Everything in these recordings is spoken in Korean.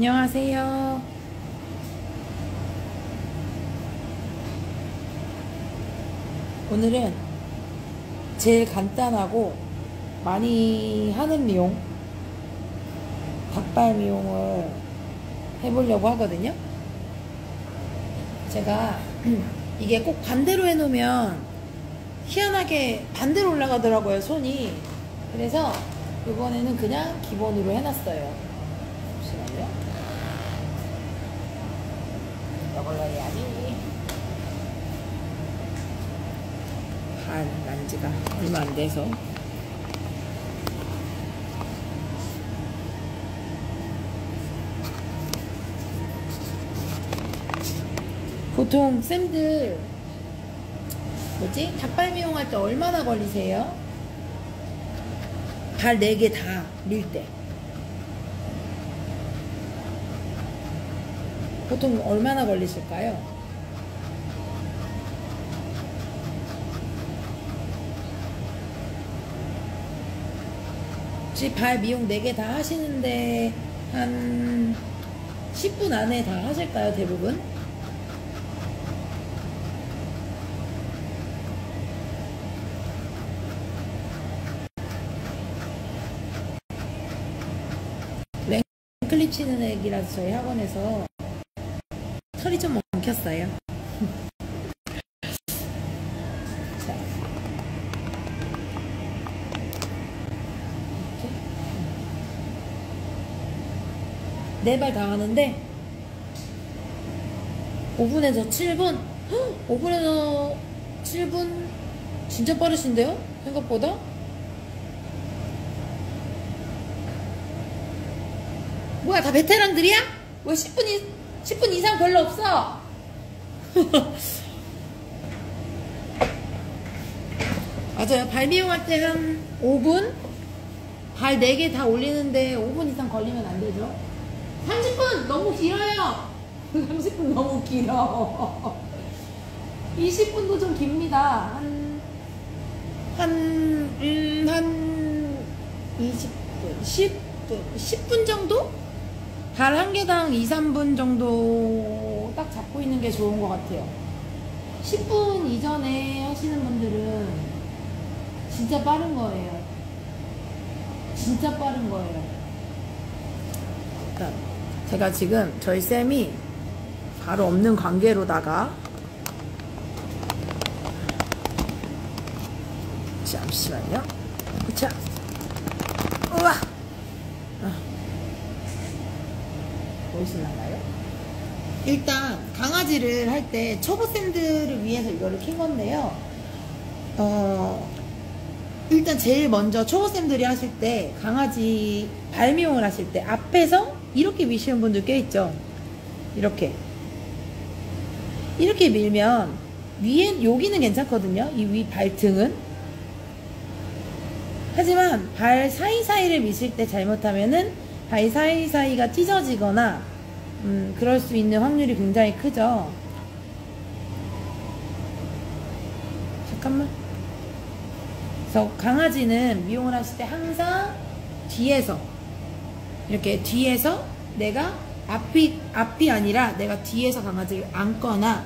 안녕하세요. 오늘은 제일 간단하고 많이 하는 미용, 닭발 미용을 해보려고 하거든요. 제가 이게 꼭 반대로 해놓으면 희한하게 반대로 올라가더라고요, 손이. 그래서 이번에는 그냥 기본으로 해놨어요. 잠시만요. 이걸로 해야지. 발 난지가 얼마 안 돼서. 보통 쌤들 뭐지? 닭발 미용할 때 얼마나 걸리세요? 발 4개 다 밀 때. 보통 얼마나 걸리실까요? 발 미용 4개 다 하시는데 한 10분 안에 다 하실까요, 대부분? 클립 치는 애기라서 저희 학원에서 자. 네발 다 하는데 5분에서 7분? 5분에서 7분? 진짜 빠르신데요? 생각보다? 뭐야 다 베테랑들이야? 왜 10분, 이, 10분 이상 별로 없어? 맞아요. 발 미용할 때 한 5분? 발 4개 다 올리는데 5분 이상 걸리면 안 되죠? 30분! 너무 길어요! 30분 너무 길어. 20분도 좀 깁니다. 한, 한, 음, 한 20분 10분 10분 정도? 발 한 개당 2, 3분 정도 있는 게 좋은 것 같아요. 10분 이전에 하시는 분들은 진짜 빠른 거예요. 진짜 빠른 거예요. 일단 제가 지금 저희 쌤이 바로 없는 관계로다가 잠시만요. 자, 우와. 보이실랑가요? 일단 강아지를 할 때 초보생들을 위해서 이거를 킨 건데요. 어, 일단 제일 먼저 초보생들이 하실 때 강아지 발미용을 하실 때 앞에서 이렇게 미시는 분들 꽤 있죠. 이렇게 이렇게 밀면 위에 여기는 괜찮거든요. 이 위 발등은 하지만 발 사이사이를 미실 때 잘못하면은 발 사이사이가 찢어지거나 음, 그럴 수 있는 확률이 굉장히 크죠. 잠깐만. 그래서 강아지는 미용을 하실 때 항상 뒤에서 이렇게 뒤에서 내가 앞이 앞이 아니라 내가 뒤에서 강아지를 안거나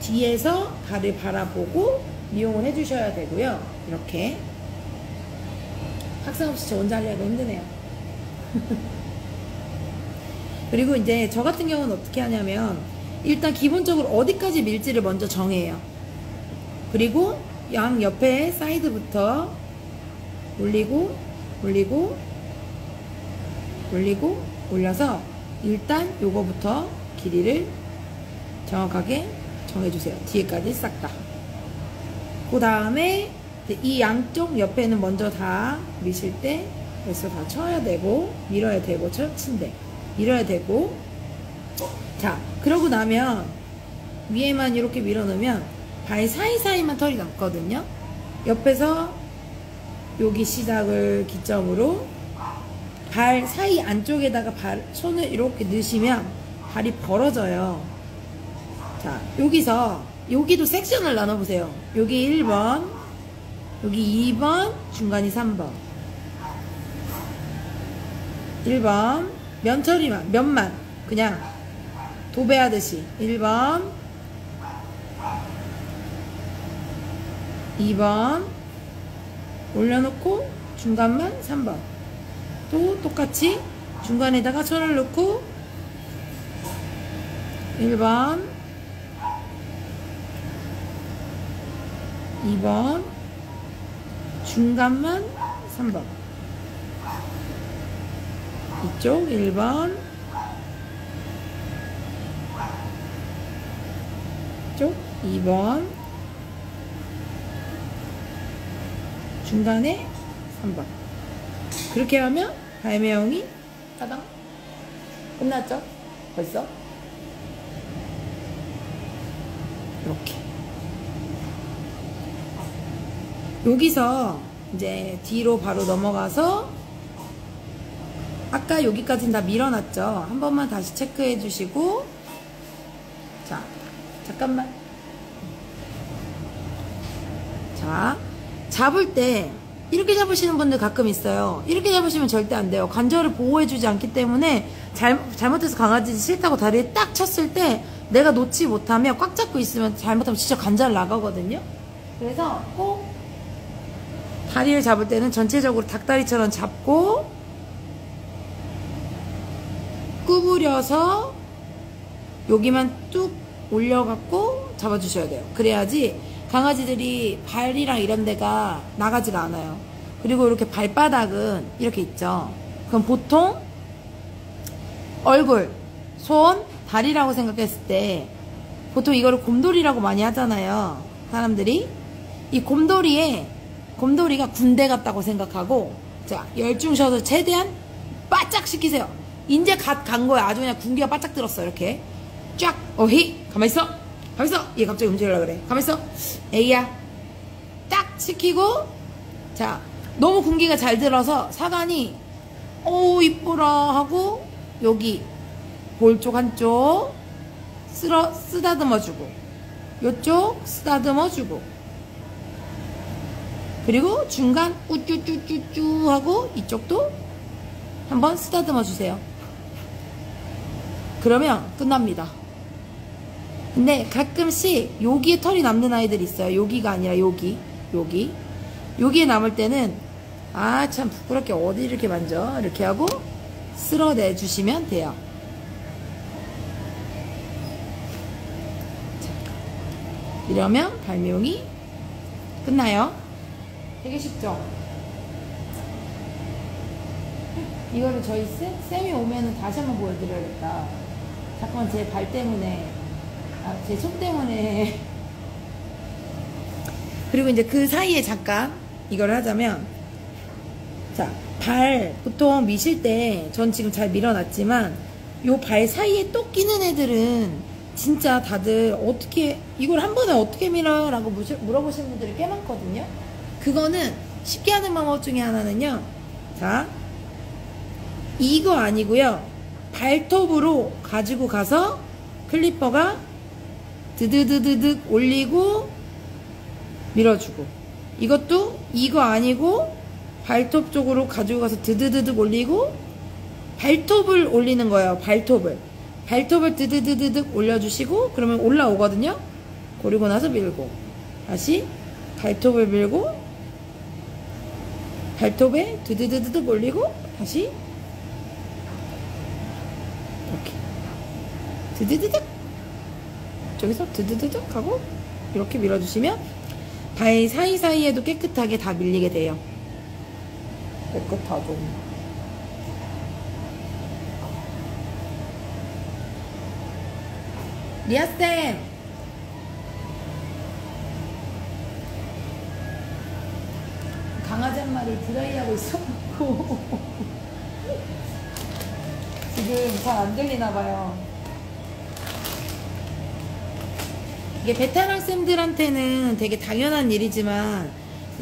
뒤에서 발을 바라보고 미용을 해주셔야 되고요. 이렇게 학생 없이 저 혼자 하려고 힘드네요. 그리고 이제 저 같은 경우는 어떻게 하냐면 일단 기본적으로 어디까지 밀지를 먼저 정해요. 그리고 양 옆에 사이드부터 올리고 올리고 올리고 올려서 일단 요거부터 길이를 정확하게 정해주세요. 뒤에까지 싹 다. 그 다음에 이 양쪽 옆에는 먼저 다 미실 때 벌써 다 쳐야 되고 밀어야 되고 쳐친대 밀어야 되고. 자 그러고 나면 위에만 이렇게 밀어놓으면 발 사이사이만 털이 남거든요. 옆에서 여기 시작을 기점으로 발 사이 안쪽에다가 발, 손을 이렇게 넣으시면 발이 벌어져요. 자 여기서 여기도 섹션을 나눠보세요. 여기 1번 여기 2번 중간이 3번. 1번 면 처리만, 면만. 그냥 도배하듯이. 1번. 2번. 올려놓고 중간만 3번. 또 똑같이 중간에다가 천을 넣고 1번 2번 중간만 3번 이쪽 1번. 이쪽 2번. 중간에 3번. 그렇게 하면 발매형이 따당. 끝났죠? 벌써? 이렇게. 여기서 이제 뒤로 바로 넘어가서 아까 여기까지는 다 밀어놨죠? 한 번만 다시 체크해 주시고. 자 잠깐만. 자 잡을 때 이렇게 잡으시는 분들 가끔 있어요. 이렇게 잡으시면 절대 안 돼요. 관절을 보호해 주지 않기 때문에 잘, 잘못해서 강아지 싫다고 다리에 딱 쳤을 때 내가 놓지 못하면 꽉 잡고 있으면 잘못하면 진짜 관절 나가거든요. 그래서 꼭 다리를 잡을 때는 전체적으로 닭다리처럼 잡고 구부려서 여기만 뚝 올려갖고 잡아주셔야 돼요. 그래야지 강아지들이 발이랑 이런 데가 나가지가 않아요. 그리고 이렇게 발바닥은 이렇게 있죠. 그럼 보통 얼굴, 손, 다리라고 생각했을 때 보통 이거를 곰돌이라고 많이 하잖아요. 사람들이. 이 곰돌이에 곰돌이가 군대 같다고 생각하고 자 열중 셔서 최대한 바짝 시키세요. 이제 갓 간 거야. 아주 그냥 군기가 바짝 들었어. 이렇게. 쫙. 어히 가만있어. 가만있어. 얘 갑자기 움직이려고 그래. 가만있어. 에이야. 딱 시키고 자 너무 군기가 잘 들어서 사관이 오 이쁘라 하고 여기 볼 쪽 한쪽 쓸어 쓰다듬어 주고 요쪽 쓰다듬어 주고. 그리고 중간 우쭈쭈쭈쭈 하고 이쪽도 한번 쓰다듬어 주세요 그러면 끝납니다. 근데 가끔씩 여기에 털이 남는 아이들이 있어요. 여기가 아니라 여기 여기. 여기에 남을 때는 아 참 부끄럽게 어디 이렇게 만져? 이렇게 하고 쓸어내 주시면 돼요. 자, 이러면 발명이 끝나요. 되게 쉽죠? 이거를 저희 쌤, 쌤이 오면은 다시 한번 보여드려야겠다 잠깐만 제 발 때문에 아, 제 손 때문에. 그리고 이제 그 사이에 잠깐 이걸 하자면 자, 발 보통 미실 때 전 지금 잘 밀어놨지만 요 발 사이에 또 끼는 애들은 진짜 다들 어떻게 이걸 한 번에 어떻게 밀어? 라고 물어보시는 분들이 꽤 많거든요. 그거는 쉽게 하는 방법 중에 하나는요. 자 이거 아니고요 발톱으로 가지고 가서 클리퍼가 드드드드득 올리고 밀어주고. 이것도 이거 아니고 발톱 쪽으로 가지고 가서 드드드득 올리고 발톱을 올리는 거예요 발톱을. 발톱을 드드드드득 올려주시고 그러면 올라오거든요. 그리고 나서 밀고. 다시 발톱을 밀고 발톱에 드드드드득 올리고 다시 이렇게 드드드득 저기서 드드드득 하고 이렇게 밀어주시면 발 사이사이에도 깨끗하게 다 밀리게 돼요. 깨끗하죠. 리아쌤! 강아지 한 마리 드라이하고 있어갖고. 지금 잘 안 들리나 봐요. 이게 베테랑 쌤들한테는 되게 당연한 일이지만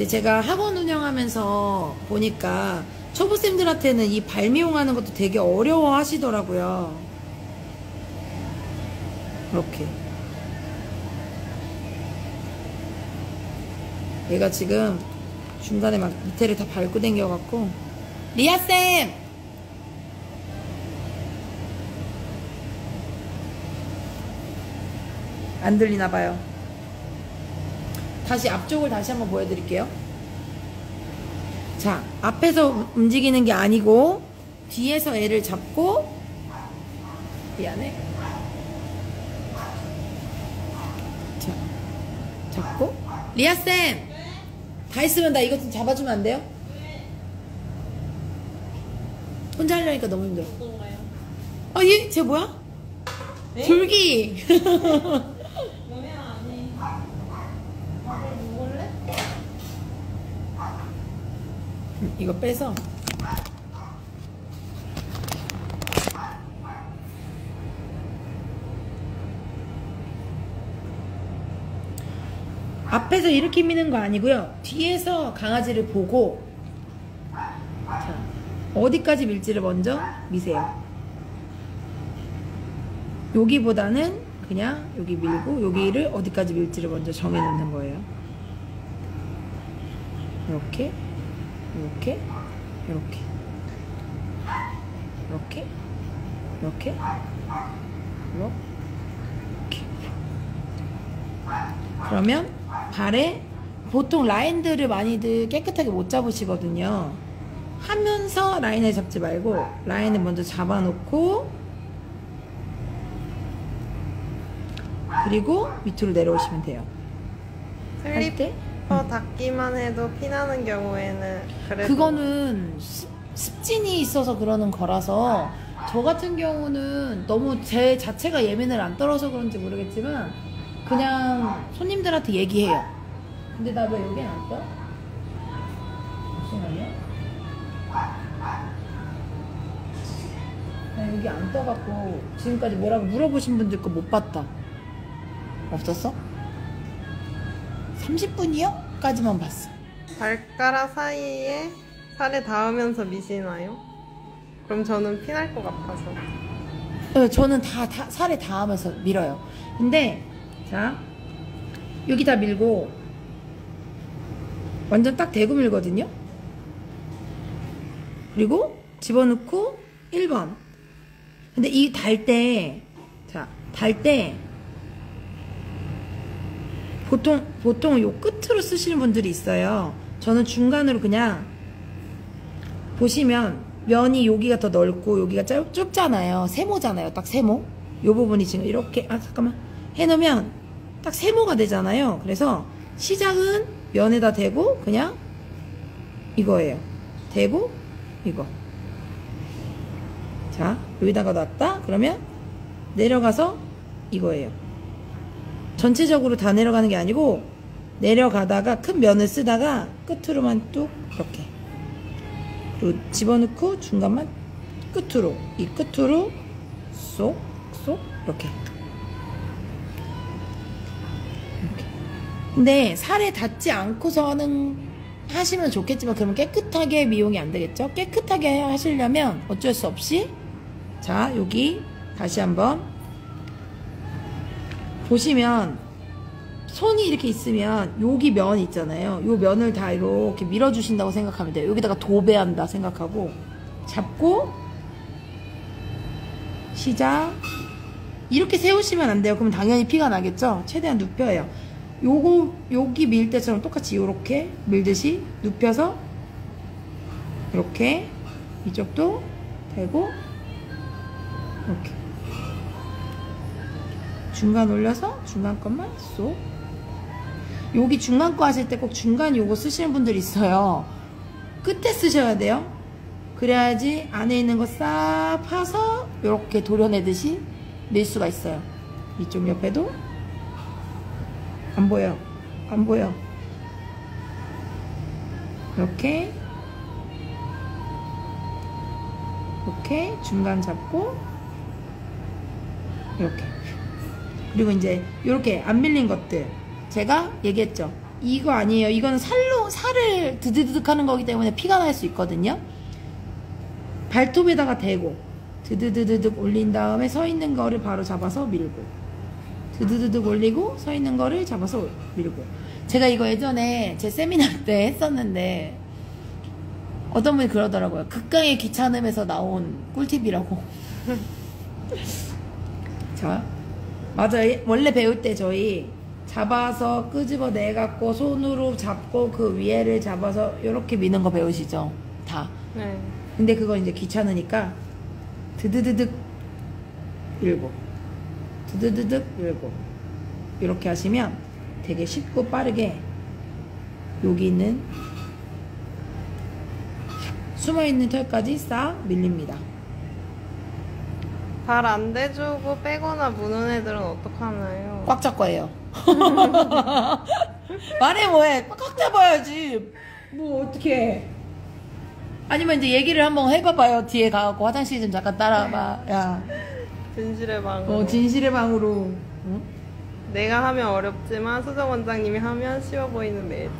제가 학원 운영하면서 보니까 초보 쌤들한테는 이 발미용하는 것도 되게 어려워 하시더라고요. 이렇게. 얘가 지금 중간에 막 밑에를 다 밟고 댕겨갖고 리아쌤! 안 들리나 봐요. 다시 앞쪽을 다시 한번 보여드릴게요. 자, 앞에서 움직이는 게 아니고 뒤에서 애를 잡고 미안해. 자, 잡고 리아 쌤, 다 있으면 나 이것 좀 잡아주면 안 돼요? 혼자 하려니까 너무 힘들어. 어떤가요? 아, 얘, 쟤 뭐야? 네? 불기. 여미야 아니 밥을 먹을래? 이거 빼서. 앞에서 이렇게 미는 거 아니고요. 뒤에서 강아지를 보고 자, 어디까지 밀지를 먼저 미세요. 여기보다는 그냥 여기 밀고 여기를 어디까지 밀지를 먼저 정해 놓는 거예요. 이렇게 이렇게 이렇게. 이렇게 이렇게 이렇게. 그러면 발에 보통 라인들을 많이들 깨끗하게 못 잡으시거든요. 하면서 라인을 잡지 말고 라인을 먼저 잡아놓고 그리고 밑으로 내려오시면 돼요. 할 때? 슬리퍼 닿기만 해도 피나는 경우에는 그래도 그거는 습, 습진이 있어서 그러는 거라서 저 같은 경우는 너무 제 자체가 예민을 안 떨어서 그런지 모르겠지만 그냥 손님들한테 얘기해요. 근데 나 왜 여기는 안 떠? 말이야? 나 여기 안 떠갖고 지금까지 뭐라고 물어보신 분들 거 못 봤다. 없었어? 30분이요? 까지만 봤어. 발가락 사이에 살에 닿으면서 미시나요? 그럼 저는 피날 것 같아서 네, 저는 다, 다 살에 닿으면서 밀어요. 근데 자 여기 다 밀고 완전 딱 대고 밀거든요. 그리고 집어넣고 1번. 근데 이 달 때, 자, 달 때, 보통, 보통 요 끝으로 쓰시는 분들이 있어요. 저는 중간으로 그냥, 보시면, 면이 여기가 더 넓고, 여기가 짧, 좁잖아요. 세모잖아요. 딱 세모. 요 부분이 지금 이렇게, 아, 잠깐만. 해놓으면, 딱 세모가 되잖아요. 그래서, 시작은 면에다 대고, 그냥, 이거예요. 대고, 이거. 자, 여기다가 놨다? 그러면 내려가서 이거예요. 전체적으로 다 내려가는 게 아니고 내려가다가 큰 면을 쓰다가 끝으로만 뚝 이렇게. 그리고 집어넣고 중간만 끝으로 이 끝으로 쏙 쏙 이렇게. 근데 살에 닿지 않고서 하는 하시면 좋겠지만 그러면 깨끗하게 미용이 안 되겠죠? 깨끗하게 하시려면 어쩔 수 없이 자 여기 다시 한번 보시면 손이 이렇게 있으면 여기 면 있잖아요. 요 면을 다 이렇게 밀어주신다고 생각하면 돼요. 여기다가 도배한다 생각하고 잡고 시작 이렇게 세우시면 안 돼요. 그럼 당연히 피가 나겠죠? 최대한 눕혀요. 요거 여기 밀 때처럼 똑같이 요렇게 밀듯이 눕혀서 이렇게 이쪽도 대고 이렇게 중간 올려서 중간 것만 쏙. 여기 중간 거 하실 때 꼭 중간 요거 쓰시는 분들 있어요. 끝에 쓰셔야 돼요. 그래야지 안에 있는 거 싹 파서 이렇게 도려내듯이 밀 수가 있어요. 이쪽 옆에도. 안 보여. 안 보여. 이렇게. 이렇게 중간 잡고. 이렇게 그리고 이제 이렇게 안 밀린 것들 제가 얘기했죠. 이거 아니에요. 이거는 살로 살을 드드드득 하는 거기 때문에 피가 날 수 있거든요. 발톱에다가 대고 드드드드득 올린 다음에 서 있는 거를 바로 잡아서 밀고 드드드득 올리고 서 있는 거를 잡아서 밀고. 제가 이거 예전에 제 세미나 때 했었는데 어떤 분이 그러더라고요. 극강의 귀찮음에서 나온 꿀팁이라고. 자 맞아요. 원래 배울 때 저희 잡아서 끄집어 내갖고 손으로 잡고 그 위에를 잡아서 이렇게 미는 거 배우시죠? 다. 네. 근데 그거 이제 귀찮으니까 드드드득 일곱 드드드득 일곱 이렇게 하시면 되게 쉽고 빠르게 여기 있는 숨어있는 털까지 싹 밀립니다 발 안 대주고 빼거나 무는 애들은 어떡하나요? 꽉 잡고 해요 말해 뭐해 꽉 잡아야지 뭐 어떻게 해 아니면 이제 얘기를 한번 해봐봐요 뒤에 가갖고 화장실 좀 잠깐 따라와봐 야 진실의 방. 어, 진실의 방으로 응? 내가 하면 어렵지만 수정 원장님이 하면 쉬워 보이는 매지.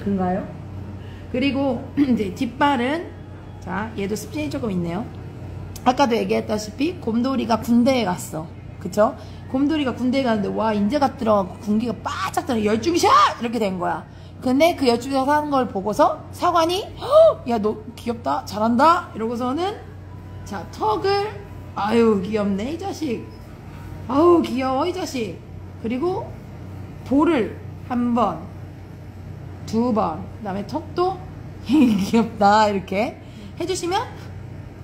그런가요? 그리고 이제 뒷발은 자 얘도 습진이 조금 있네요. 아까도 얘기했다시피 곰돌이가 군대에 갔어. 그쵸? 곰돌이가 군대에 갔는데 와 인제가 들어가고 군기가 바짝 들어 열중샷 이렇게 된 거야. 근데 그 열중샷 하는 걸 보고서 사관이 야 너 귀엽다 잘한다 이러고서는 자 턱을 아유 귀엽네 이 자식 아우 귀여워 이 자식 그리고 볼을 한 번 두 번, 그 다음에 턱도 귀엽다 이렇게 해주시면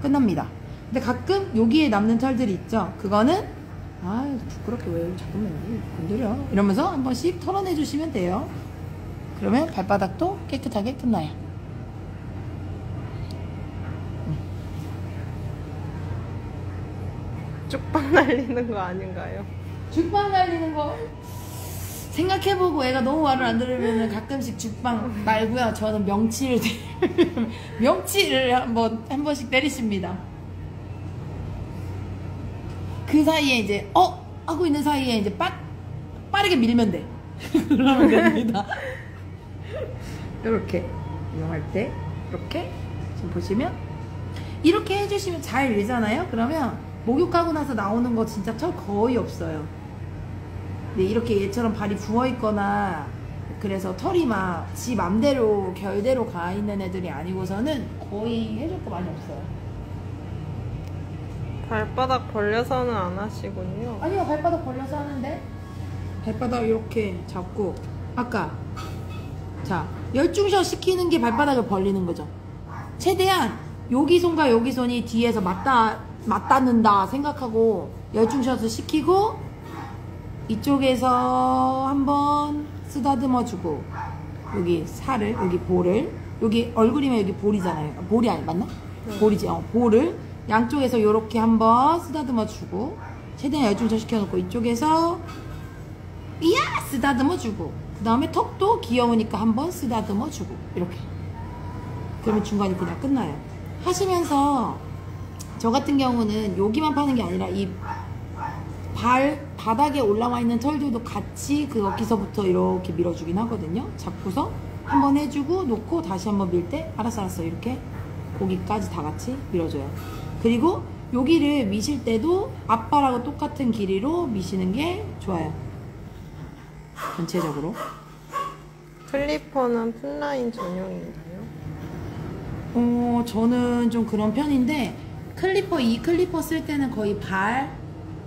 끝납니다. 근데 가끔 여기에 남는 털들이 있죠. 그거는 아 부끄럽게 왜 자꾸 맨날 건드려 이러면서 한 번씩 털어내 주시면 돼요. 그러면 발바닥도 깨끗하게 끝나요. 쭉빵 날리는 거 아닌가요? 죽방 날리는 거 생각해보고 애가 너무 말을 안 들으면 가끔씩 죽방 말고요. 저는 명치를 명치를 한번 한 번씩 때리십니다. 그 사이에 이제 어 하고 있는 사이에 이제 빠, 빠르게 밀면 돼. 그러면 됩니다. 이렇게 이용할 때 이렇게 지금 보시면 이렇게 해주시면 잘 밀잖아요. 그러면 목욕하고 나서 나오는 거 진짜 털 거의 없어요. 근데 이렇게 얘처럼 발이 부어 있거나 그래서 털이 막 지 맘대로 결대로 가 있는 애들이 아니고서는 거의 해줄 거 많이 없어요. 발바닥 벌려서는 안 하시군요. 아니요 발바닥 벌려서 하는데 발바닥 이렇게 잡고 아까 자 열중샷 시키는 게 발바닥을 벌리는 거죠. 최대한 여기 손과 여기 손이 뒤에서 맞다 맞닿는다 생각하고 열중샷을 시키고 이쪽에서 한번 쓰다듬어 주고 여기 살을 여기 볼을 여기 얼굴이면 여기 볼이잖아요. 볼이 아니 맞나? 볼이지. 어, 볼을 양쪽에서 이렇게 한번 쓰다듬어 주고 최대한 열중샷 시켜놓고 이쪽에서 이야 쓰다듬어 주고 그 다음에 턱도 귀여우니까 한번 쓰다듬어 주고 이렇게 그러면 중간이 그냥 끝나요. 하시면서 저 같은 경우는 여기만 파는 게 아니라 이 발 바닥에 올라와 있는 털들도 같이 그 어깨서부터 이렇게 밀어주긴 하거든요. 잡고서 한번 해주고 놓고 다시 한번 밀 때 알았어 알았어 이렇게 고기까지 다 같이 밀어줘요. 그리고 여기를 미실 때도 앞발하고 똑같은 길이로 미시는 게 좋아요. 전체적으로. clipper는 foot line 전용인가요? 어, 저는 좀 그런 편인데 clipper 이 clipper 쓸 때는 거의 발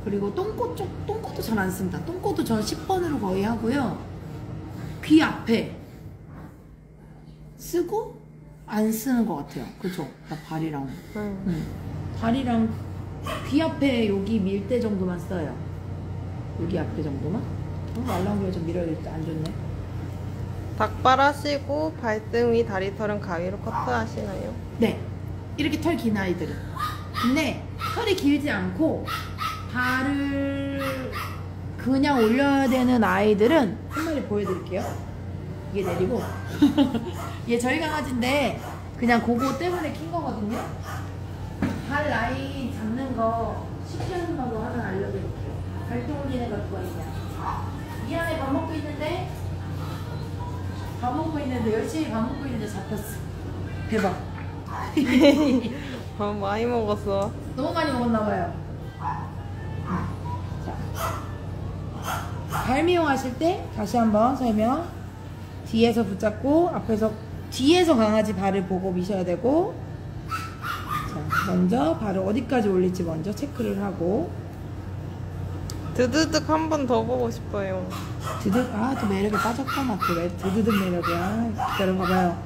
그리고 똥꼬 쪽 똥꼬도 잘 안 씁니다. 똥꼬도 전 10번으로 거의 하고요. 귀 앞에 쓰고 안 쓰는 것 같아요. 그죠? 나 발이랑 응. 음. 발이랑 귀 앞에 여기 밀 때 정도만 써요. 여기 앞에 정도만. 어, 말랑귀가 좀 밀어야 될때안 좋네. 닭발 하시고 발등 위 다리털은 가위로 커트하시나요? 네. 이렇게 털 긴 아이들은. 근데 털이 길지 않고 발을 그냥 올려야 되는 아이들은 한 마리 보여드릴게요. 이게 내리고. 얘 저희 강아지인데 그냥 그거 때문에 킨 거거든요. 발 라인 잡는 거 쉽게 하는 방법 하나 알려드릴게요. 발등 올리는 거 그거 있냐. 이 안에 밥 먹고 있는데 밥 먹고 있는데 열심히 밥 먹고 있는데 잡혔어. 대박. 어, 많이 먹었어. 너무 많이 먹었나 봐요. 자. 발 미용하실 때 다시 한번 설명. 뒤에서 붙잡고 앞에서 뒤에서 강아지 발을 보고 미셔야 되고 자, 먼저 발을 어디까지 올릴지 먼저 체크를 하고. 드드득 한 번 더 보고 싶어요. 드득? 아또 매력에 빠졌구나 또 매- 드드득 매력이야? 기다려봐 봐요.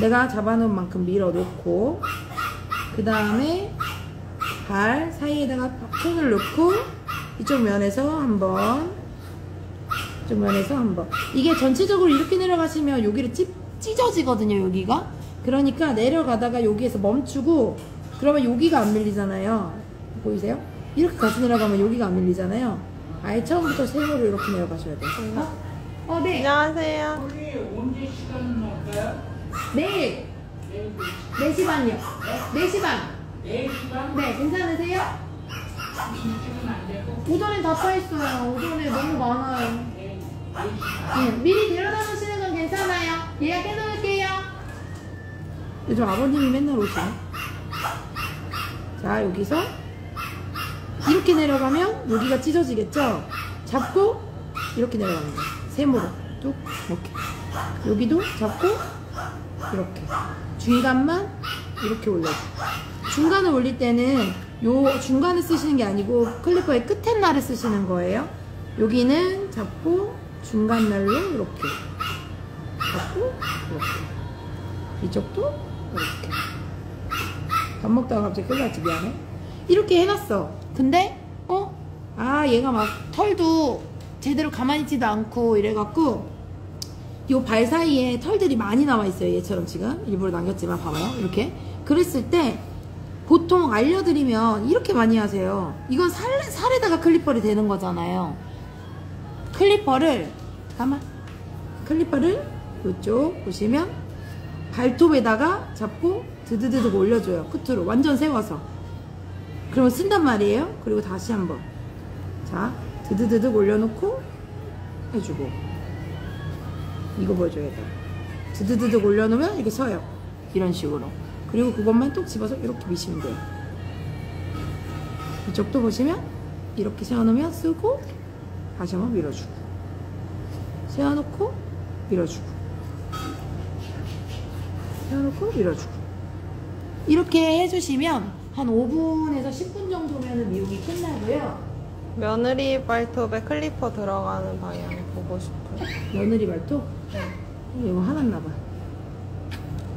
내가 잡아놓은 만큼 밀어놓고 그 다음에 발 사이에다가 손을 넣고 이쪽 면에서 한번 이쪽 면에서 한번. 이게 전체적으로 이렇게 내려가시면 여기를 찢, 찢어지거든요 여기가 그러니까 내려가다가 여기에서 멈추고 그러면 여기가 안 밀리잖아요 보이세요? 이렇게 같이 내려가면 여기가 안 밀리잖아요 아예 처음부터 세로로 이렇게 내려가셔야 돼요 어? 어, 네. 안녕하세요. 우리 언제 시간 날까요? 내일 내일 4시 반이요 4시 반 내일 시간 네, 괜찮으세요? 오전에 다 차있어요. 오전에 너무 많아요. 4시 네, 미리 데려다 놓으시는 건 괜찮아요. 예약해 놓을게요. 요즘 아버님이 맨날 오시네. 자, 여기서 이렇게 내려가면 여기가 찢어지겠죠? 잡고 이렇게 거예요. 세모로 뚝 이렇게. 여기도 잡고 이렇게. 중간만 이렇게 올려줘. 중간을 올릴 때는 요 중간을 쓰시는 게 아니고 클리퍼의 끝에 날을 쓰시는 거예요. 여기는 잡고 중간 날로 이렇게 잡고 이렇게 이쪽도 이렇게. 밥 먹다가 갑자기 큰일 났지 미안해. 이렇게 해놨어. 근데 어? 아 얘가 막 털도 제대로 가만히 있지도 않고 이래갖고 요 발 사이에 털들이 많이 남아 있어요 얘처럼 지금. 일부러 남겼지만 봐봐요. 이렇게. 그랬을 때 보통 알려드리면 이렇게 많이 하세요. 이건 살, 살에다가 clipper를 대는 거잖아요. clipper를 가만. clipper를 이쪽 보시면 발톱에다가 잡고 드드드드 올려줘요. 끝으로. 완전 세워서. 그러면 쓴단 말이에요. 그리고 다시 한번. 자 드드드드 올려놓고 해주고. 이거 보여줘야 돼. 드드드드 올려놓으면 이렇게 서요. 이런 식으로. 그리고 그것만 똑 집어서 이렇게 미시면 돼요. 이쪽도 보시면 이렇게 세워놓으면 쓰고 다시 한번 밀어주고. 세워놓고 밀어주고 세워놓고 밀어주고. 이렇게 해주시면 한 5분에서 10분 정도면 미용이 끝나고요. 며느리 발톱에 클리퍼 들어가는 방향 보고 싶어요. 며느리 발톱? 이거 화났나봐.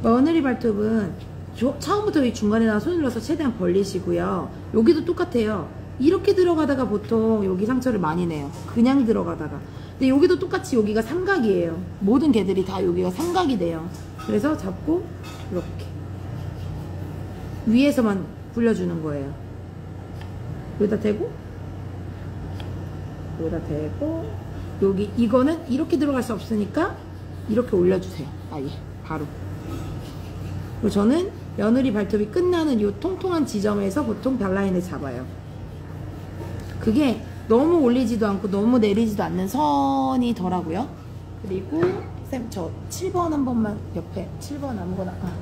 며느리 발톱은 조- 처음부터 이 중간에다 손을 넣어서 최대한 벌리시고요. 여기도 똑같아요. 이렇게 들어가다가 보통 여기 상처를 많이 내요. 그냥 들어가다가. 근데 여기도 똑같이 여기가 삼각이에요. 모든 개들이 다 여기가 삼각이 돼요 그래서 잡고 이렇게 위에서만 불려주는 거예요. 여기다 대고 여기다 대고 여기 이거는 이렇게 들어갈 수 없으니까 이렇게 올려주세요. 아예 바로. 그리고 저는 며느리 발톱이 끝나는 이 통통한 지점에서 보통 발라인을 잡아요. 그게 너무 올리지도 않고 너무 내리지도 않는 선이 더라고요. 그리고 쌤 저 7번 한 번만 옆에 7번 아무거나 아.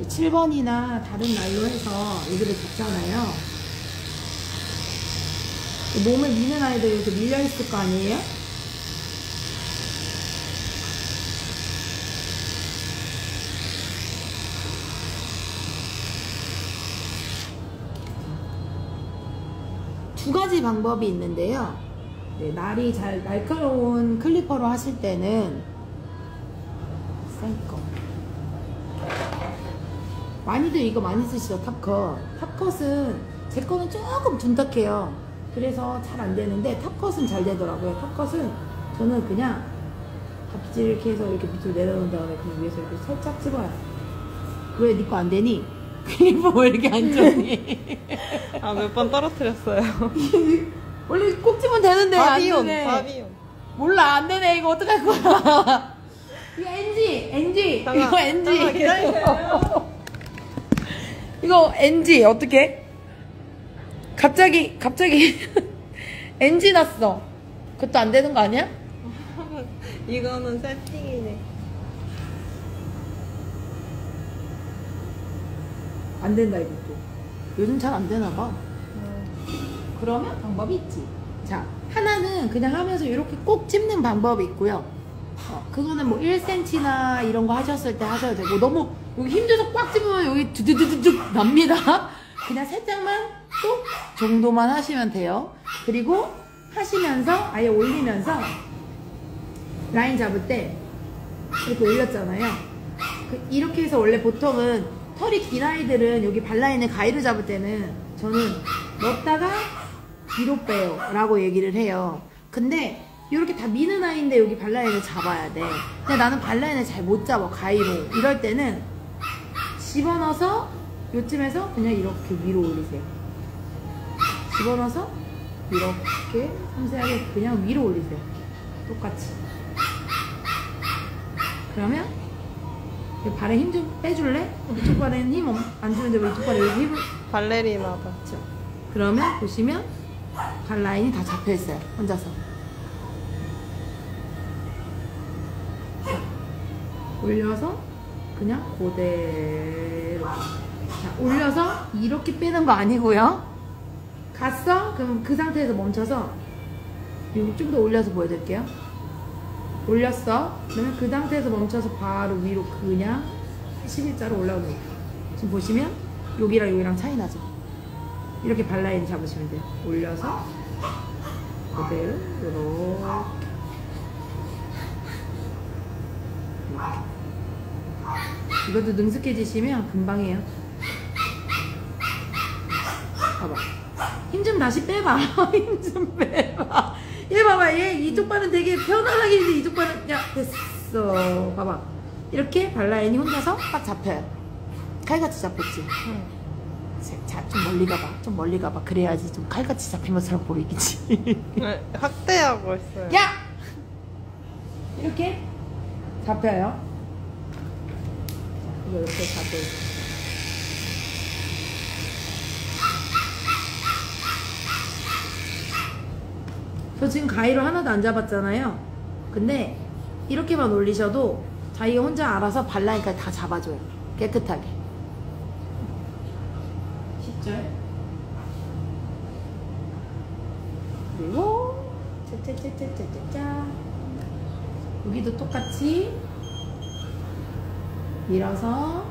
7번이나 다른 날로 해서 여기를 잡잖아요 몸을 미는 아이들 이렇게 밀려있을 거 아니에요? 두 가지 방법이 있는데요. 네, 날이 잘 날카로운 클리퍼로 하실 때는 센 거. 많이들 이거 많이 쓰시죠, 탑컷. 탑컷은 제 거는 조금 둔탁해요. 그래서 잘 안 되는데 탑컷은 잘 되더라고요. 탑컷은 저는 그냥 삽질 이렇게 해서 이렇게 밑으로 내려놓은 다음에 그냥 위에서 이렇게 살짝 찍어요. 왜 니 거 안 되니? 클리퍼 왜 이렇게 안 좋니? 아, 몇 번 떨어뜨렸어요. 원래 꼭 집으면 되는데 안 바비온, 되네. 바비온. 몰라 안 되네 이거 어떡할 거야? 이거 NG NG 잠깐, 이거 NG 잠깐. 이거 NG 어떻게? 갑자기 갑자기 NG 났어. 그것도 안 되는 거 아니야? 이거는 세팅이네. 안 된다 이것도. 요즘 잘 안 되나 봐. 그러면 방법이 있지. 자, 하나는 그냥 하면서 이렇게 꼭 찝는 방법이 있고요. 어, 그거는 뭐 1cm나 이런 거 하셨을 때 하셔도 되고, 너무 여기 힘줘서 꽉 집으면 여기 두두두두둑 납니다. 그냥 살짝만 또 정도만 하시면 돼요. 그리고 하시면서 아예 올리면서 라인 잡을 때 이렇게 올렸잖아요. 그- 이렇게 해서 원래 보통은 털이 긴 아이들은 여기 발라인에 가위를 잡을 때는 저는 넣었다가 뒤로 빼요 라고 얘기를 해요. 근데 이렇게 다 미는 아이인데 여기 발라인을 잡아야 돼. 근데 나는 발라인을 잘 못 잡아 가위로. 이럴 때는 집어넣어서 요쯤에서 그냥 이렇게 위로 올리세요. 집어넣어서 이렇게 섬세하게 그냥 위로 올리세요. 똑같이. 그러면 이 발에 힘 좀 빼줄래? 이쪽 발에는 힘 안 주는데 왜 이쪽 발에 힘을 발레리나다. 그렇죠. 그러면 보시면 발 라인이 다 잡혀 있어요. 혼자서. 자, 올려서 그냥 그대로. 자, 올려서 이렇게 빼는 거 아니고요. 갔어? 그럼 그 상태에서 멈춰서 여기 좀 더 올려서 보여드릴게요. 올렸어. 그러면 그 상태에서 멈춰서 바로 위로 그냥 11자로 올라오는 거예요. 지금 보시면 여기랑 여기랑 차이 나죠? 이렇게 발라인 잡으시면 돼요. 올려서 그대로 이렇게 이것도 능숙해지시면 금방이에요. 봐봐. 힘 좀 다시 빼봐. 힘 좀 빼봐. 얘 봐봐. 얘 이쪽 발은 되게 편안하게 이제 이쪽 발은 야 됐어. 봐봐. 이렇게 발라인이 혼자서 딱 잡혀요. 칼같이 잡혔지. 자, 좀 멀리 가봐. 좀 멀리 가봐. 그래야지 좀 칼같이 잡힌 것처럼 보이겠지. 네, 확대하고 있어요. 야! 이렇게 잡혀요. 이거 이렇게 잡고. 저 지금 가위로 하나도 안 잡았잖아요. 근데 이렇게만 올리셔도 자기가 혼자 알아서 발라니까 다 잡아줘요. 깨끗하게. 10절. 그리고 짜짜짜짜짜짜 여기도 똑같이 밀어서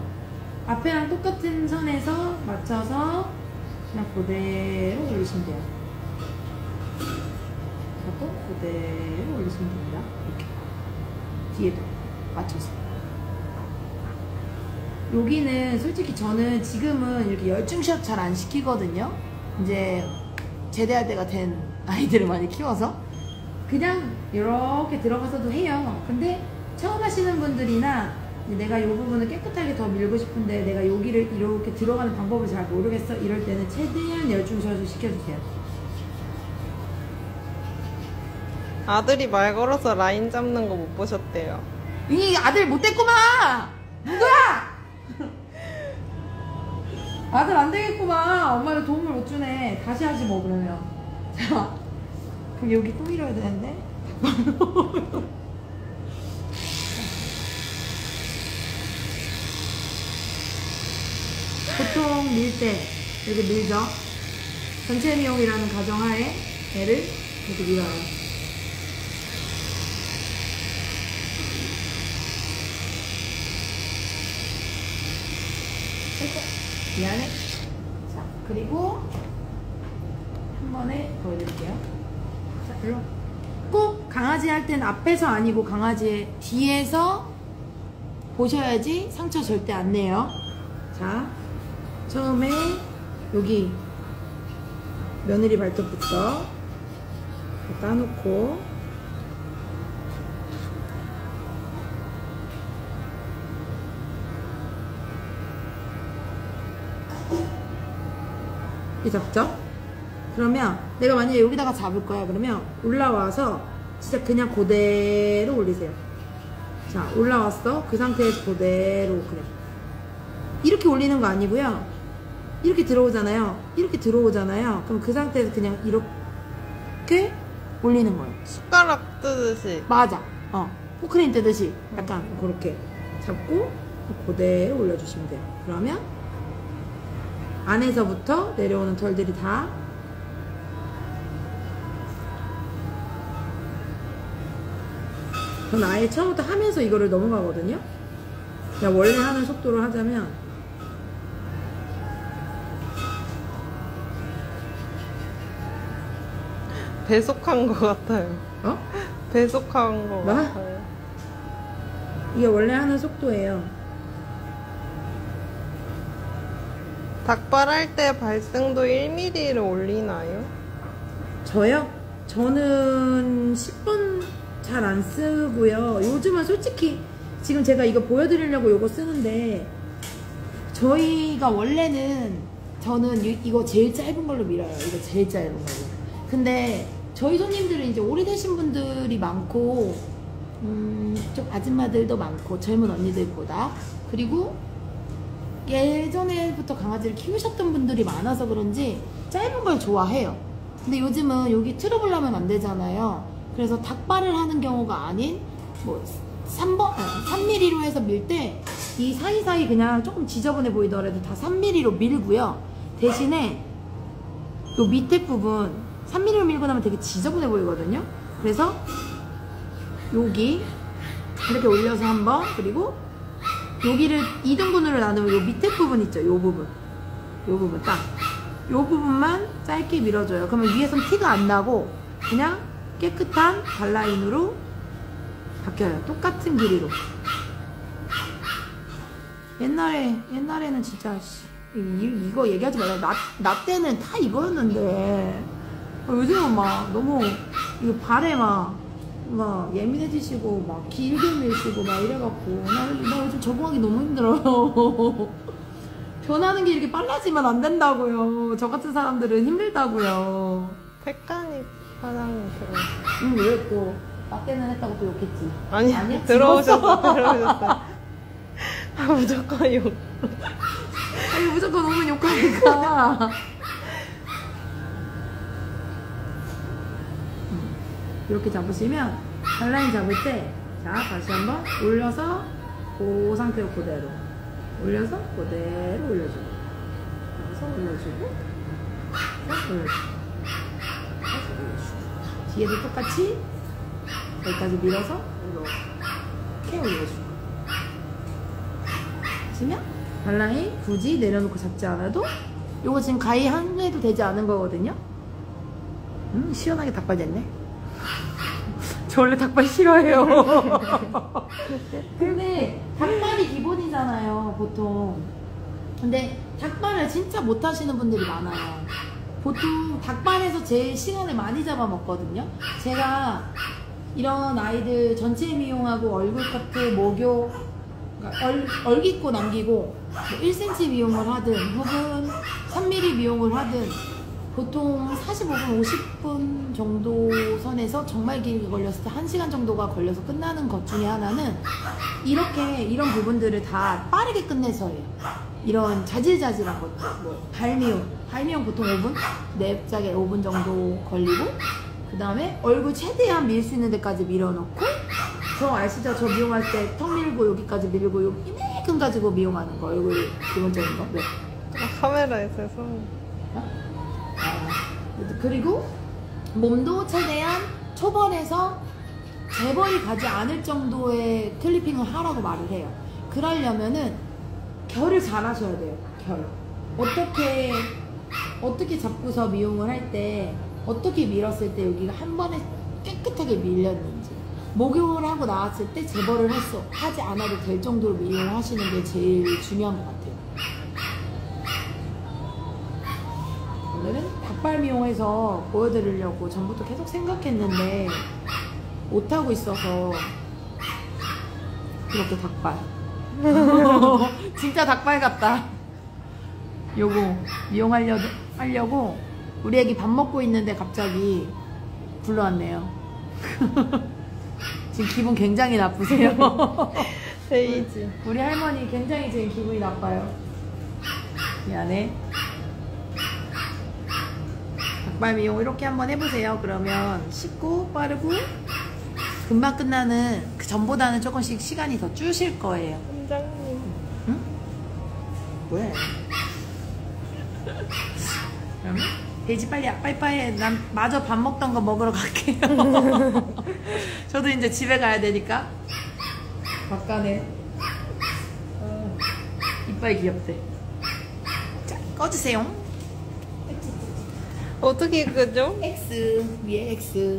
앞에랑 똑같은 선에서 맞춰서 그냥 그대로 올리시면 돼요. 하고 그대로 올리시면 됩니다. 이렇게 뒤에도 맞춰서. 여기는 솔직히 저는 지금은 이렇게 열중 시합 잘 안 시키거든요. 이제 제대할 때가 된 아이들을 많이 키워서 그냥 이렇게 들어가서도 해요. 근데 처음 하시는 분들이나 내가 이 부분을 깨끗하게 더 밀고 싶은데 내가 여기를 이렇게 들어가는 방법을 잘 모르겠어. 이럴 때는 최대한 열중 시합을 시켜주세요. 아들이 말 걸어서 라인 잡는 거 못 보셨대요. 이 아들 못됐구만! 누구야! 아들 안 되겠구만. 엄마를 도움을 못 주네. 다시 하지 뭐, 그러면. 자, 그럼 여기 또 밀어야 되는데? 보통 밀 때 이렇게 밀죠. 전체 미용이라는 가정하에 애를 이렇게 밀어요. 미안해. 자, 그리고 한 번에 보여드릴게요. 자, 일로. 꼭 강아지 할 땐 앞에서 아니고 강아지의 뒤에서 보셔야지 상처 절대 안 내요. 자, 처음에 여기 며느리 발톱부터 따놓고 이 잡죠? 그러면 내가 만약에 여기다가 잡을 거야. 그러면 올라와서 진짜 그냥 그대로 올리세요. 자 올라왔어. 그 상태에서 그대로 그래. 이렇게 올리는 거 아니고요. 이렇게 들어오잖아요. 이렇게 들어오잖아요. 그럼 그 상태에서 그냥 이렇게 올리는 거예요. 숟가락 뜨듯이. 맞아. 어 포크레인 뜨듯이. 약간 그렇게 잡고 그대로 올려주시면 돼요. 그러면 안에서부터 내려오는 털들이 다 저는 아예 처음부터 하면서 이거를 넘어가거든요 그냥 원래 하는 속도로 하자면 배속한 것 같아요. 어? 배속한 것 뭐? 같아요. 이게 원래 하는 속도예요. 닭발할 때 발등도 1mm를 올리나요? 저요? 저는 10번 잘안 쓰고요. 요즘은 솔직히 지금 제가 이거 보여드리려고 이거 쓰는데 저희가 원래는 저는 이- 이거 제일 짧은 걸로 밀어요. 이거 제일 짧은 걸로. 근데 저희 손님들은 이제 오래되신 분들이 많고 음, 좀 아줌마들도 많고 젊은 언니들보다 그리고 예전에부터 강아지를 키우셨던 분들이 많아서 그런지 짧은 걸 좋아해요. 근데 요즘은 여기 트러블 나면 안 되잖아요. 그래서 닭발을 하는 경우가 아닌 뭐 3번, 3mm로 해서 밀 때 이 사이사이 그냥 조금 지저분해 보이더라도 다 3mm로 밀고요. 대신에 요 밑에 부분 3mm로 밀고 나면 되게 지저분해 보이거든요. 그래서 여기 이렇게 올려서 한번 그리고 여기를 2등분으로 나누면 요 밑에 부분 있죠? 요 부분. 요 부분 딱. 요 부분만 짧게 밀어줘요. 그러면 위에선 티가 안 나고 그냥 깨끗한 발라인으로 바뀌어요. 똑같은 길이로. 옛날에, 옛날에는 진짜, 씨, 이, 이거 얘기하지 말라. 나, 나 때는 다 이거였는데. 어, 요즘은 막 너무, 이거 발에 막, 막 예민해지시고, 막 길게 밀시고, 막 이래갖고. 나, 나 요즘 적응하기 너무 힘들어요. 변하는 게 이렇게 빨라지면 안 된다고요. 저 같은 사람들은 힘들다고요. 택하니 사장님 들어. 응, 왜 또, 나 때는 했다고 또 욕했지. 아니, 아니야? 들어오셨어, 집었어. 들어오셨어. 아, 무조건 욕. 아니, 무조건 오면 욕하니까. 이렇게 잡으시면, 발라인 잡을 때, 자, 다시 한번 올려서, 그 상태로 그대로. 올려서, 그대로 올려주고. 여기서 올려주고, 다시 올려주고. 다시 올려주고. 뒤에도 똑같이, 여기까지 밀어서, 이렇게 올려주고. 하시면 발라인 굳이 내려놓고 잡지 않아도 요거 지금 가위 한 해도 되지 않은 거거든요 음 시원하게 닭발 됐네 저 원래 닭발 싫어해요. 근데 닭발이 기본이잖아요 보통. 근데 닭발을 진짜 못하시는 분들이 많아요. 보통 닭발에서 제일 시간을 많이 잡아먹거든요. 제가 이런 아이들 전체 미용하고 얼굴 커트, 목욕 그러니까 얼, 얼깃고 남기고 뭐 1cm 미용을 하든 혹은 3mm 미용을 하든 보통 45분, 50분 정도 선에서 정말 길게 걸렸을 때 1시간 정도가 걸려서 끝나는 것 중에 하나는 이렇게 이런 부분들을 다 빠르게 끝내서예요. 이런 자질자질한 것들, 뭐 발미용, 발미용 보통 5분, 냅작에 5분 정도 걸리고 그 다음에 얼굴 최대한 밀 수 있는 데까지 밀어넣고 저 아시죠? 저 미용할 때 턱 밀고 여기까지 밀고 여기 이만큼 가지고 미용하는 거 얼굴 기본적인 거. 네. 아, 카메라에서 손. 아, 그리고 몸도 최대한 초반에서 재벌이 가지 않을 정도의 클리핑을 하라고 말을 해요. 그러려면은 결을 잘 하셔야 돼요. 결. 어떻게 어떻게 잡고서 미용을 할 때 어떻게 밀었을 때 여기가 한 번에 깨끗하게 밀렸는지 목욕을 하고 나왔을 때 재벌을 할 수, 하지 않아도 될 정도로 미용을 하시는 게 제일 중요한 것 같아요. 닭발 미용해서 보여드리려고 전부터 계속 생각했는데 못하고 있어서 이렇게 닭발 진짜 닭발 같다 요거 미용하려고 하려고 우리 애기 밥 먹고 있는데 갑자기 불러왔네요 지금 기분 굉장히 나쁘세요 데이지. 우리 할머니 굉장히 지금 기분이 나빠요. 미안해. 닭발 미용 이렇게 한번 해보세요. 그러면 쉽고 빠르고 금방 끝나는 그 전보다는 조금씩 시간이 더 줄실 거예요. 원장님. 응? 왜? 그러면 돼지 빨리 빨리빨리 난 마저 밥 먹던 거 먹으러 갈게요. 저도 이제 집에 가야 되니까. 바깥에 어, 이빨 귀엽대. 자 꺼주세요. 어떻게 끄죠? X 위에 X